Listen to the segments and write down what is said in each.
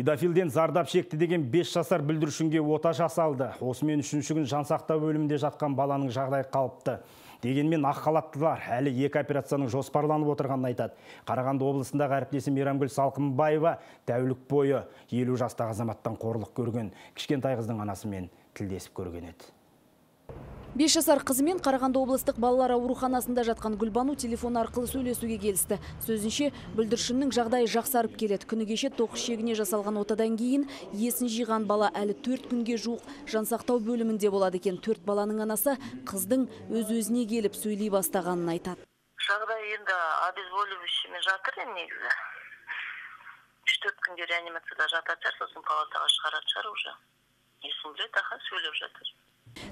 Педофилден зардап шекті деген 5 жасар бүлдіршінге ота жасалды. Осымен үшінші күн жансақтау бөлімінде жатқан баланың жағдайы қалыпты. Дегенмен ақ халаттылар әлі екі операцияның жоспарланып отырғанын айтады. Қарағанды облысындағы әріптесі Мейрамгүл Салқынбаева тәулік бойы 50 жастағы азаматтан қорлық көрген кішкентай қыздың анасымен тілдесіп көрген еді. Бес жасар қызымен Қарағанды облыстық балалар ауруханасында жатқан Гүлбану телефон арқылы сөйлесуге келісті. Сөзінше, бүлдіршіннің жағдайы жақсарып келеді. Күні кеше тоқыс шегіне жасалған отадан кейін есін жиған бала әлі төрт күнге жуық жансақтау бөлімінде болады екен. Төрт баланың анасы қыздың өз-өзіне келіп сөйлей бастағанын айтады. Жағдай енді обезболивающиймен жатыр енді негізі. Үш төрт күнде реанимацияда жататын шығар, сосын палатаға шығаратын шығар уже. Есін біледі, аха сөйлеп жатыр.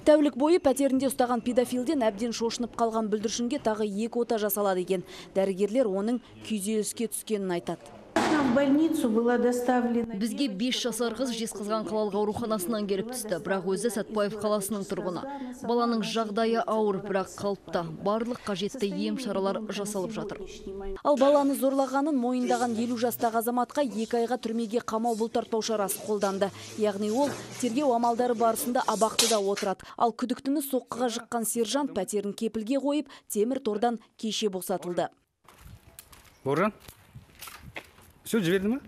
Тәулік бойы пәтерінде ұстаған педофилден әбден шошынып қалған бүлдіршінге тағы екі ота жасалады екен. Дәрігерлер оның күйзеліске түскенін айтады. В больницу была доставлена... Бізге 5 жасар қыз Жезқазған қалалық ауруханасынан келіп түсті, бірақ өзі Сәтпаев қаласының тұрғыны. Баланың жағдайы ауыр, бірақ қалыпты. Барлық қажетті ем шаралар жасалып жатыр. Ал баланы зорлағанын мойындаған елу жастағы азаматқа екі айға түрмеге қамау бұлтартпау шарасы қолданды. Яғни ол тергеу амалдары барысында абақтыда отырады. Ал күдіктіні соққыға жыққан сержант пәтерін кепілге қойып, темір тордан кеше босатылды. Бауыржан, все жіберді ма?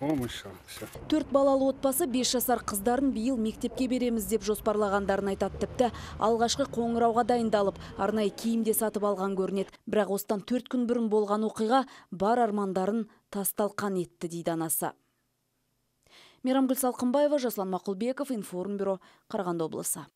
О машалла все Төрт балалы отбасы бес жасар қыздарын биыл мектепке береміз деп жоспарлағандарын айтады. Тіпті алғашқы қоңырауға дайындалып арнайы киімде сатып алған көрінеді. Бірақ осыдан төрт күн бұрын болған оқиға бар армандарын тасталқан етті дейді анасы. Мейрамгүл салқынбаева жасұлан мақұлбеков информбюро қарағанды облысы.